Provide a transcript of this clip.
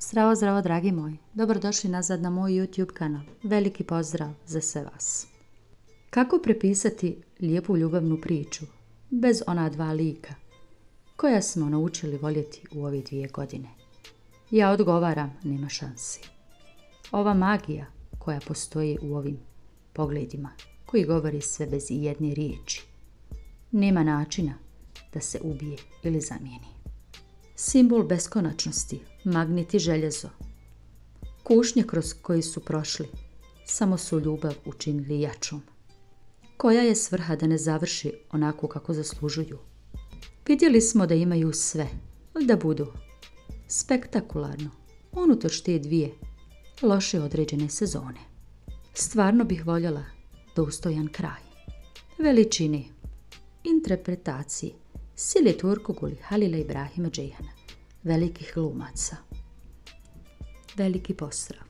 Zdravo, zdravo, dragi moji. Dobrodošli nazad na moj YouTube kanal. Veliki pozdrav za sve vas. Kako prepisati lijepu ljubavnu priču bez ona dva lika koja smo naučili voljeti u ove dvije godine? Ja odgovaram, nema šansi. Ova magija koja postoji u ovim pogledima, koji govori sve bez jedne riječi, nema načina da se ubije ili zamijeni. Simbol beskonačnosti, magnet i željezo. Kušnje kroz koji su prošli, samo su ljubav učinili jačom. Koja je svrha da ne završi onako kako zaslužuju? Vidjeli smo da imaju sve, da budu spektakularno, unutoč te dvije loše određene sezone. Stvarno bih voljela dostojan kraj. Veličine, interpretacije, Sili Turkoguli, Halila Ibrahima Džejhana, velikih glumaca. Veliki pozdrav!